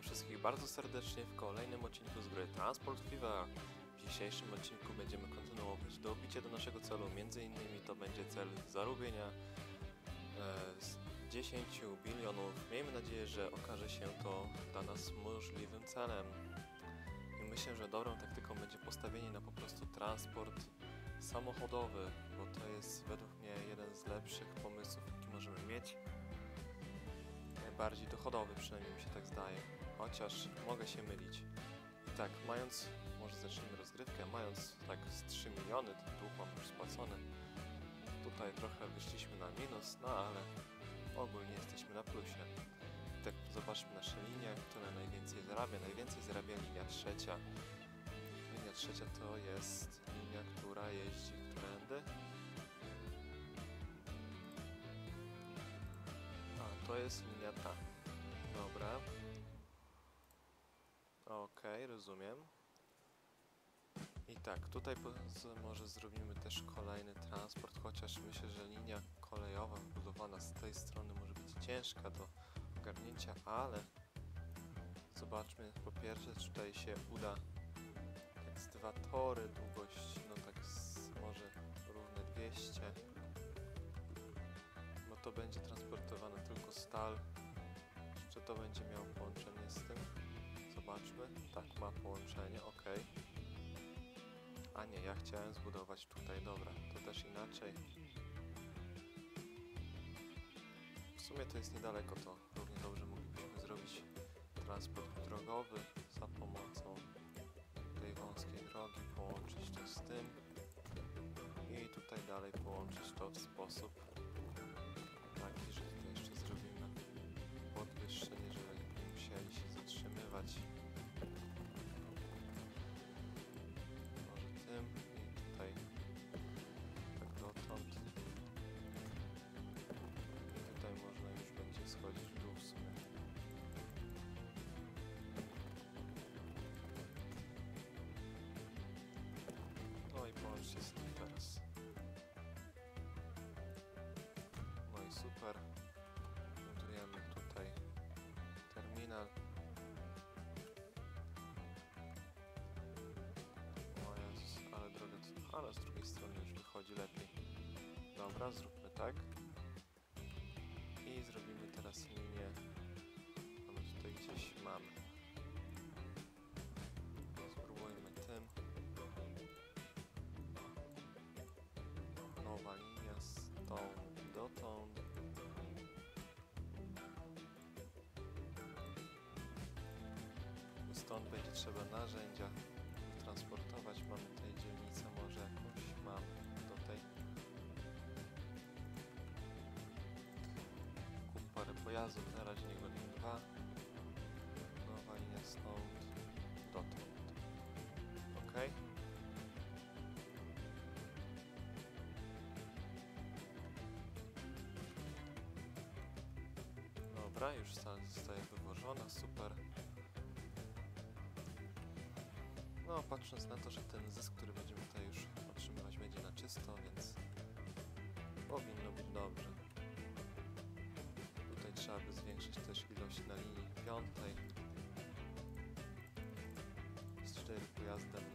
Witam wszystkich bardzo serdecznie w kolejnym odcinku z gry Transport Fever. W dzisiejszym odcinku będziemy kontynuować dobicie do naszego celu, między innymi to będzie cel zarobienia e, z 10 bilionów. Miejmy nadzieję, że okaże się to dla nas możliwym celem. I myślę, że dobrą taktyką będzie postawienie na po prostu transport samochodowy, bo to jest według mnie jeden z lepszych pomysłów, jaki możemy mieć najbardziej dochodowy, przynajmniej mi się tak zdaje. Chociaż mogę się mylić. I tak, mając, może zacznijmy rozgrywkę, mając tak z 3 miliony, ten dług mam już spłacony. Tutaj trochę wyszliśmy na minus, no ale ogólnie jesteśmy na plusie. I tak zobaczmy nasze linie, która najwięcej zarabia. Najwięcej zarabia linia trzecia. Linia trzecia to jest linia, która jeździ którędy? A, to jest linia ta. Dobra. Okej, rozumiem. I tak, tutaj może zrobimy też kolejny transport, chociaż myślę, że linia kolejowa budowana z tej strony może być ciężka do ogarnięcia, ale zobaczmy po pierwsze, czy tutaj się uda z dwa tory, długość no tak z może równe 200 no to będzie transportowane tylko stal. Czy to będzie miało połączenie z tym? Zobaczmy. Tak, ma połączenie, ok. A nie, ja chciałem zbudować tutaj, dobra, to też inaczej. W sumie to jest niedaleko, to równie dobrze moglibyśmy zrobić transport drogowy za pomocą tej wąskiej drogi, połączyć to z tym i tutaj dalej połączyć to w sposób z drugiej strony już wychodzi lepiej. Dobra, zróbmy tak. I zrobimy teraz linię. Mamy tutaj gdzieś mamy. Spróbujmy tym. Nowa linia stąd dotąd. I stąd będzie trzeba narzędzia pojazdów, na razie niech będą dwa. Nowa linia stąd dotąd. Ok. Dobra, już sta- zostaje wywożona, super. No, patrząc na to, że ten zysk, który będziemy tutaj już otrzymywać, będzie na czysto, więc powinno być dobrze. Trzeba by zwiększyć też ilość na linii piątej. Z 4 pojazdem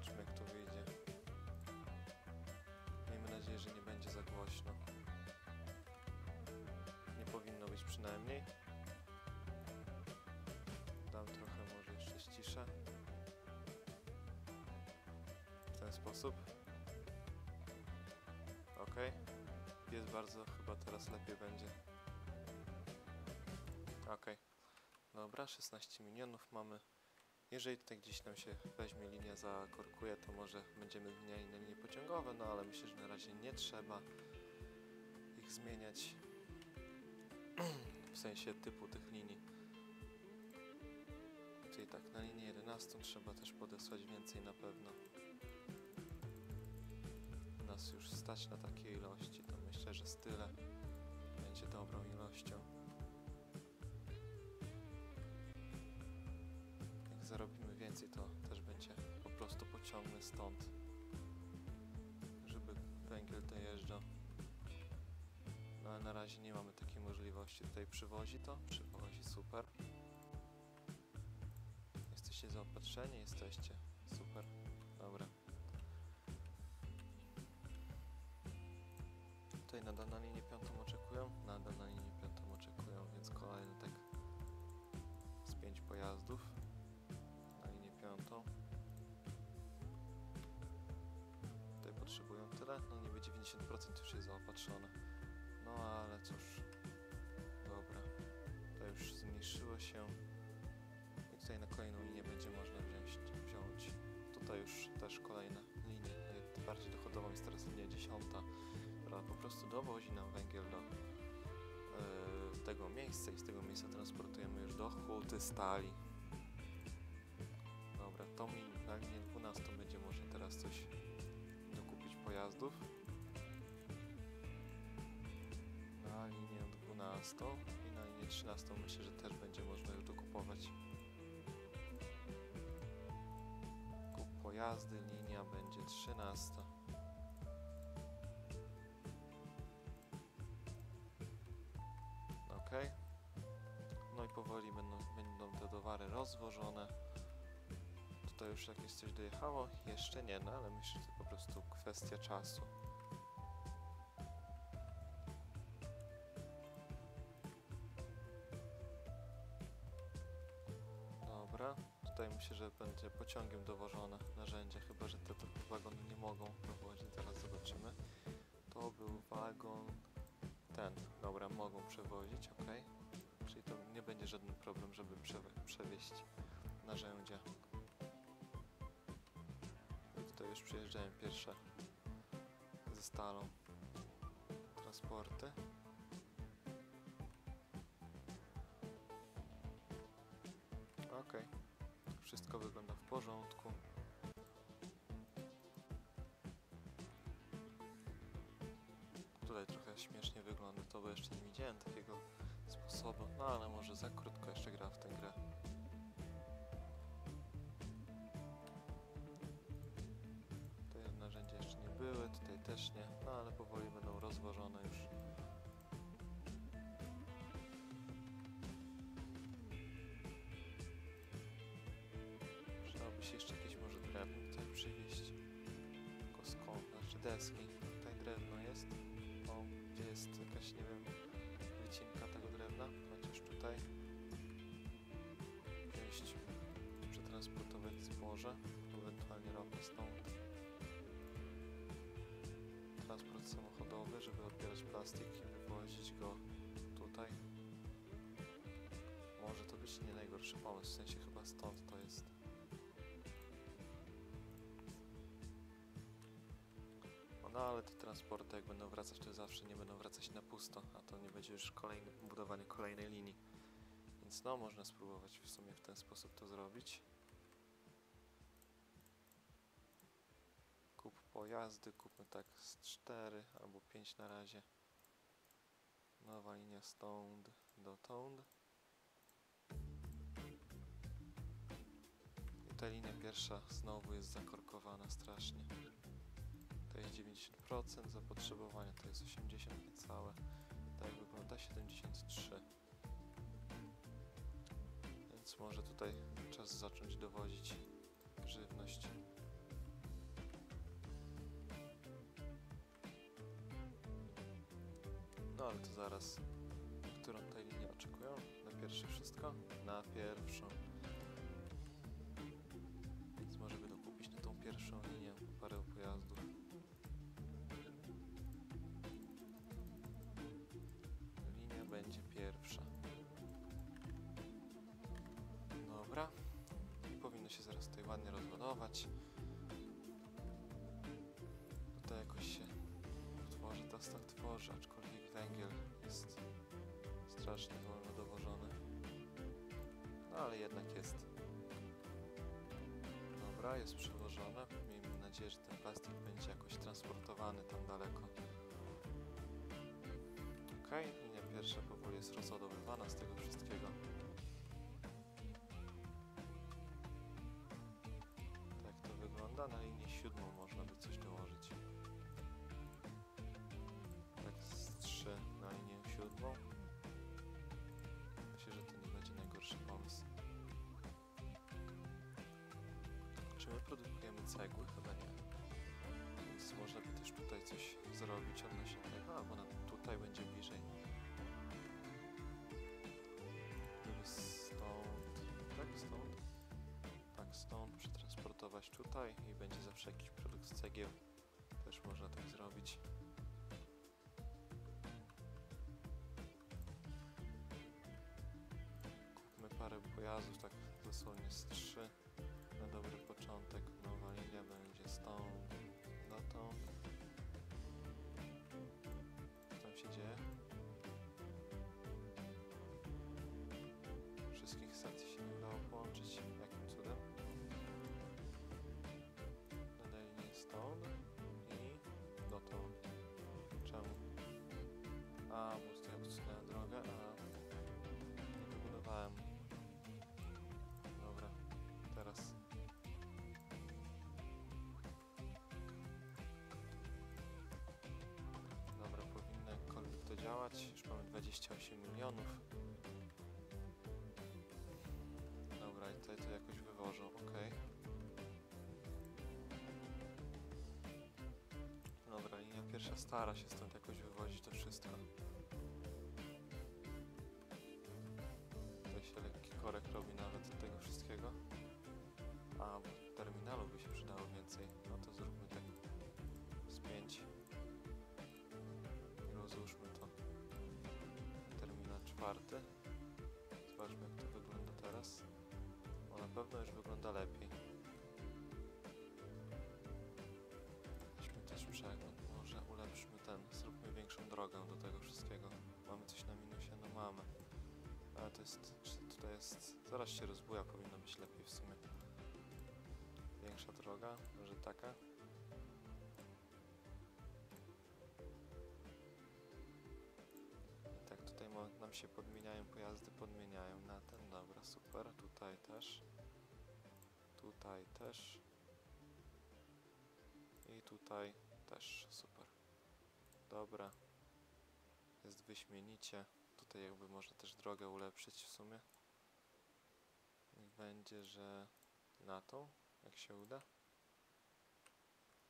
Zobaczmy jak to wyjdzie. Miejmy nadzieję, że nie będzie za głośno. Nie powinno być przynajmniej. Dam trochę może jeszcze ściszę. W ten sposób. Ok. Jest bardzo, chyba teraz lepiej będzie. Ok. Dobra, 16 milionów mamy. Jeżeli tutaj gdzieś nam się weźmie linia zakorkuje, to może będziemy zmieniali na linie pociągowe, no ale myślę, że na razie nie trzeba ich zmieniać. w sensie typu tych linii. tak, na linię 11 trzeba też podesłać więcej na pewno. Nas już stać na takie ilości, to myślę, że z tyle będzie dobrą ilością. Więcej, to też będzie po prostu pociągnę stąd, żeby węgiel dojeżdżał. No ale na razie nie mamy takiej możliwości. Tutaj przywozi to? Przywozi, super. Jesteście zaopatrzeni? Jesteście. Super. Dobra. Tutaj na linię piątą oczekują? 90% już jest zaopatrzone. No ale cóż. Dobra. To już zmniejszyło się. I tutaj na kolejną linię będzie można wziąć, wziąć. Tutaj już też kolejne linie. Tutaj Bardziej dochodową jest teraz linia dziesiąta, która po prostu dowozi nam węgiel do e, tego miejsca i z tego miejsca transportujemy już do huty stali. Dobra, tą linię, na linię 12 będzie można teraz coś dokupić pojazdów. 12 i na linię 13 myślę, że też będzie można już dokupować. Kup pojazdy, linia będzie 13. Ok. No i powoli będą, będą te towary rozwożone. Tutaj już jakieś coś dojechało? Jeszcze nie, no ale myślę, że to po prostu kwestia czasu. Tutaj myślę, że będzie pociągiem dowożone narzędzia, chyba że te, te wagony nie mogą prowadzić, zaraz zobaczymy. To był wagon ten, dobra, mogą przewozić, ok. Czyli to nie będzie żaden problem, żeby przewieźć narzędzia. I tutaj już przyjeżdżają pierwsze ze stalą transporty. Wszystko wygląda w porządku. Tutaj trochę śmiesznie wygląda, to bo jeszcze nie widziałem takiego sposobu, no ale może za krótko jeszcze gra w tę grę. Tutaj narzędzia jeszcze nie były, tutaj też nie, no ale powoli będą rozwożone już. Nie wiem, wycinka tego drewna? Chociaż tutaj. Wziąć, przetransportować zboże, ewentualnie ropę stąd. Transport samochodowy, żeby odbierać plastik i wywozić go tutaj. Może to być nie najgorszy pomysł, w sensie chyba stąd No ale te transporty jak będą wracać, to zawsze nie będą wracać na pusto, a to nie będzie już kolejne, budowanie kolejnej linii. Więc no, można spróbować w sumie w ten sposób to zrobić. Kup pojazdy, kupmy tak z 4 albo 5 na razie. Nowa linia stąd dotąd. I ta linia pierwsza znowu jest zakorkowana strasznie. To jest 90% zapotrzebowania, to jest 80 niecałe. Tak wygląda 73. Więc może tutaj czas zacząć dowozić żywność. No ale to zaraz. Którą tutaj linię oczekują? Na pierwsze wszystko? Na pierwszą. Więc może by dokupić na tą pierwszą linię parę ładnie rozładować. Tutaj jakoś się tworzy, to tak tworzy, aczkolwiek węgiel jest strasznie wolno dowożony. No ale jednak jest. Dobra, jest przełożone. Miejmy nadzieję, że ten plastik będzie jakoś transportowany tam daleko. Okej, linia pierwsza powoli jest rozładowywana z tego wszystkiego. Wygląda. Na linię siódmą można by coś dołożyć. Tak z 3 na linię siódmą. Myślę, że to nie będzie najgorszy pomysł. Czy my produkujemy cegły? Chyba nie. Więc można by też tutaj coś zrobić odnośnie tego, albo na, tutaj będzie bliżej. Żeby stąd, tak stąd, tak stąd przetransportować tutaj i będzie zawsze jakiś produkt z cegieł. Też można tak zrobić. Kupmy parę pojazdów, tak dosłownie z trzy na dobry początek. Nowa linia będzie stąd, dotąd. Co tam się dzieje? Wszystkich stacji się nie udało połączyć. 28 milionów. Dobra, i tutaj to jakoś wywożą, ok. Dobra, linia pierwsza stara się jakoś Zobaczmy jak to wygląda teraz. O, na pewno już wygląda lepiej. Weźmy też przegląd. Może ulepszmy ten. Zróbmy większą drogę do tego wszystkiego. Mamy coś na minusie? No mamy. Ale to jest... Tutaj jest... Zaraz się rozbuja, powinno być lepiej w sumie. Większa droga, może taka? Się podmieniają pojazdy, podmieniają na ten, dobra, super, tutaj też. Tutaj też. I tutaj też, super. Dobra. Jest wyśmienicie. Tutaj jakby można też drogę ulepszyć w sumie. Niech będzie, że na tą, jak się uda.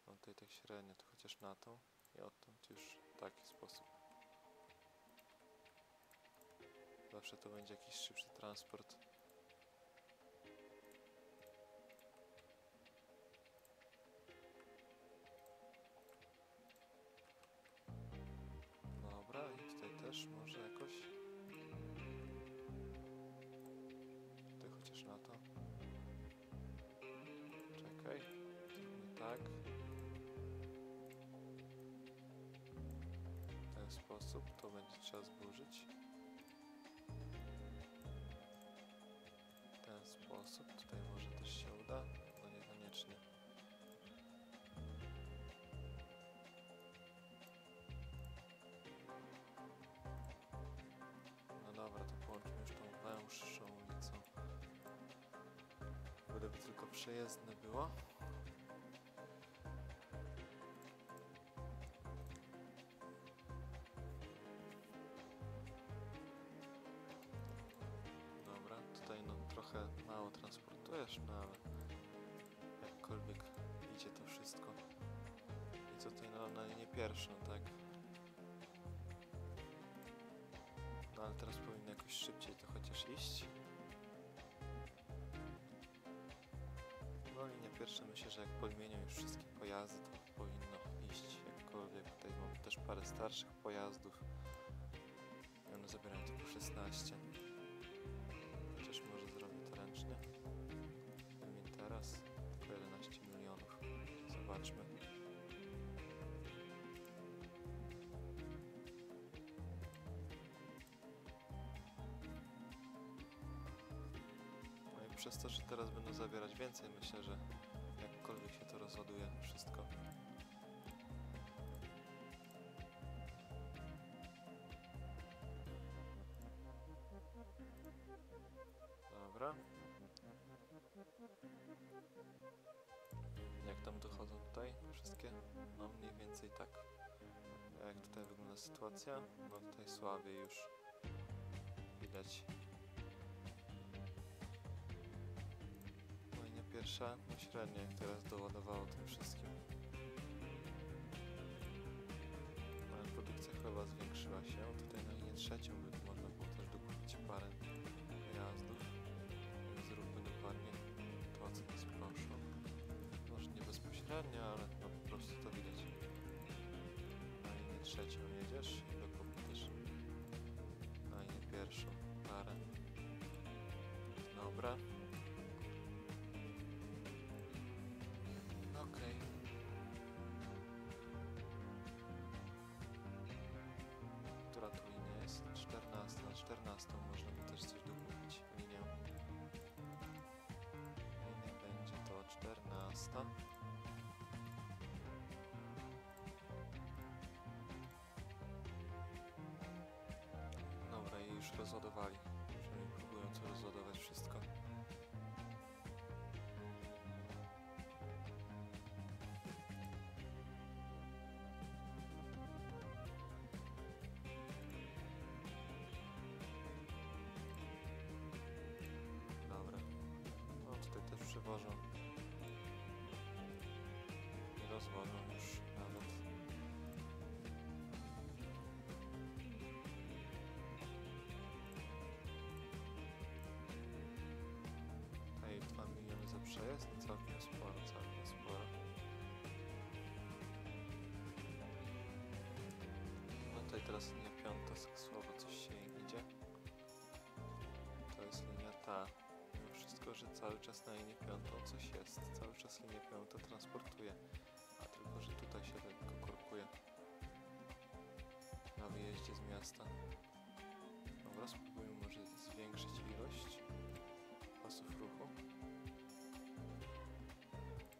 Mam tutaj tak średnio, to chociaż na tą i odtąd już w taki sposób. Zawsze to będzie jakiś szybszy transport. Dobra, i tutaj też może jakoś. Tutaj chociaż na to. Czekaj, zróbmy tak. W ten sposób to będzie trzeba zburzyć. Gdyby tylko przejezdne było. Dobra, tutaj no trochę mało transportujesz, no ale jakkolwiek idzie to wszystko. I co tutaj no, na linię pierwszą, tak? No ale teraz powinno jakoś szybciej to chociaż iść. Pierwsza myślę, że jak podmienią już wszystkie pojazdy, to powinno iść jakkolwiek. Tutaj mam też parę starszych pojazdów. I one zabierają tylko 16. Chociaż może zrobię to ręcznie. Termin teraz tylko 11 milionów. Zobaczmy. No przez to, że teraz będą zabierać więcej, myślę, że Jak tam dochodzą tutaj wszystkie? No mniej więcej tak. Jak tutaj wygląda sytuacja? No tutaj słabiej już widać. No i nie pierwsza, no średnia jak teraz doładowało tym wszystkim. No, Ale produkcja chleba zwiększyła się. Tutaj na linię trzecią by bezpośrednio, ale po prostu to widać. Na linię trzecią jedziesz i dokup też na linię pierwszą parę. Dobra. Okej. Która tu linia jest? 14. Na 14 można by też coś dokupić. Linię. Linia będzie to 14. rozładowali. Próbują co rozładować wszystko. Teraz linia piąta, słabo coś się idzie. To jest linia ta. Mimo wszystko, że cały czas na linię piątą coś jest. Cały czas linię piątą transportuje. A tylko, że tutaj się lekko korkuje. Na wyjeździe z miasta. Dobra, spróbujmy może zwiększyć ilość pasów ruchu.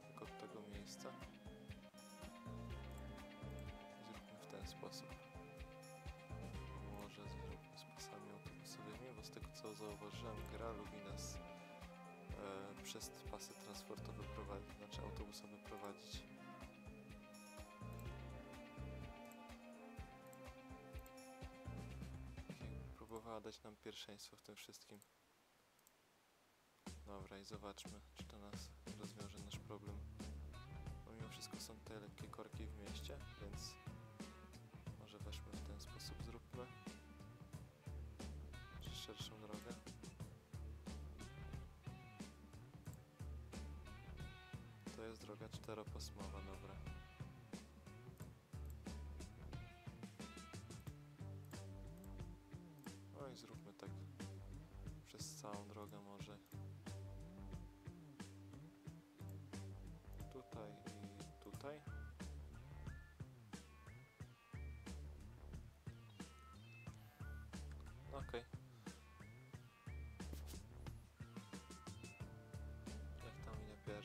Tylko od tego miejsca. Zróbmy w ten sposób. Zauważyłem, gra lubi nas e, przez pasy transportowe prowadzić, znaczy autobusowe prowadzić. Próbowała dać nam pierwszeństwo w tym wszystkim. Dobra i zobaczmy, czy to nas rozwiąże nasz problem. Bo mimo wszystko są te lekkie korki w mieście, więc może weźmy w ten sposób zróbmy. Szerszą drogę. Jest droga czteropasmowa, dobra.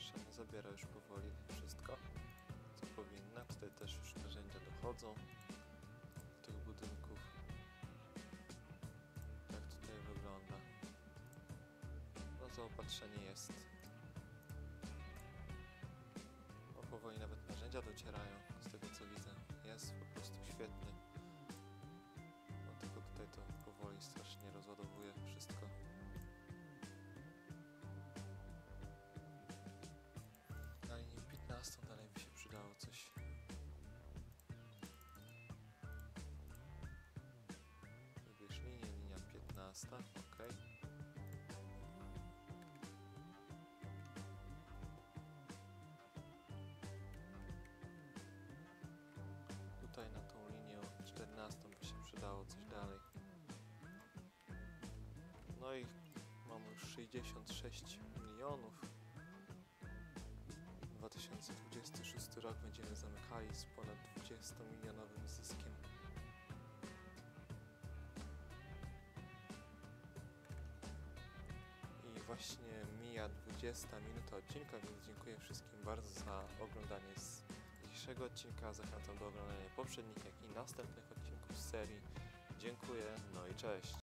Nie zabiera już powoli wszystko, co powinna. Tutaj też już narzędzia dochodzą do tych budynków. Jak tutaj wygląda? No zaopatrzenie jest. No powoli nawet narzędzia docierają, z tego co widzę. Jest po prostu świetnie. No tylko tutaj to powoli strasznie rozładowuje 15, ok. Tutaj na tą linię 14 by się przydało coś dalej. No i mamy już 66 milionów. 2026 rok będziemy zamykali z ponad 20 milionowym zyskiem. Właśnie mija mija 20 minuta odcinka, więc dziękuję wszystkim bardzo za oglądanie dzisiejszego odcinka. Zachęcam do oglądania poprzednich, jak i następnych odcinków z serii. Dziękuję, no i cześć.